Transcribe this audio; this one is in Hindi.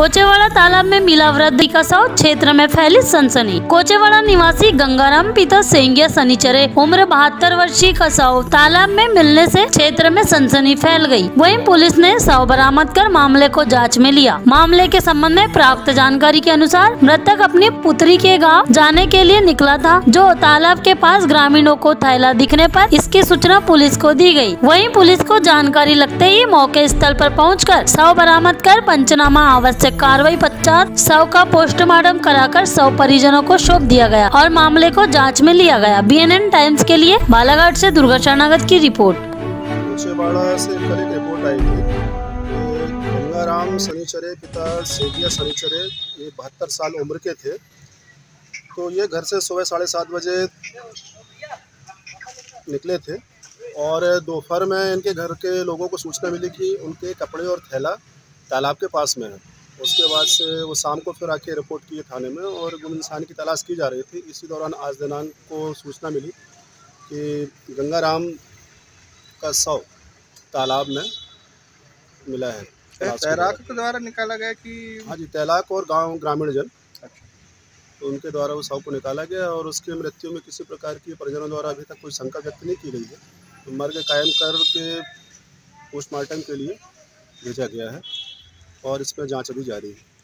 कोचेवाड़ा तालाब में मिला वृद्धि का शव क्षेत्र में फैली सनसनी। कोचेवाड़ा निवासी गंगाराम पिता सेंगिया सनीचरे उम्र बहत्तर वर्षीय का शव तालाब में मिलने से क्षेत्र में सनसनी फैल गई। वहीं पुलिस ने शव बरामद कर मामले को जाँच में लिया। मामले के संबंध में प्राप्त जानकारी के अनुसार मृतक अपनी पुत्री के गाँव जाने के लिए निकला था, जो तालाब के पास ग्रामीणों को थैला दिखने आरोप इसकी सूचना पुलिस को दी गई वही पुलिस को जानकारी लगते ही मौके स्थल पर पहुंचकर शव बरामद कर पंचनामा आवश्यक कार्रवाई पश्चात शव का पोस्टमार्टम कराकर शव परिजनों को सौंप दिया गया और मामले को जाँच में लिया गया। बीएनएन टाइम्स के लिए बालाघाट से दुर्गा शरणागत की रिपोर्ट। पिता ये बहत्तर साल उम्र के थे। तो ये घर से सुबह साढ़े सात बजे निकले थे और दोपहर में इनके घर के लोगों को सूचना मिली कि उनके कपड़े और थैला तालाब के पास में है। उसके बाद से वो शाम को फिर आके रिपोर्ट किए थाने में और गुम इंसान की तलाश की जा रही थी। इसी दौरान आज दिनांक को सूचना मिली कि गंगाराम का शव तालाब में मिला है। तैराक के द्वारा निकाला गया कि हाँ जी तैलाक और गाँव ग्रामीण जन। तो उनके द्वारा वो शव को निकाला गया और उसकी मृत्यु में किसी प्रकार की परिजनों द्वारा अभी तक कोई शंका व्यक्त नहीं की गई है। तो मर्ग कायम कर के पोस्टमार्टम के लिए भेजा गया है। और इस पर जाँच अभी जारी है।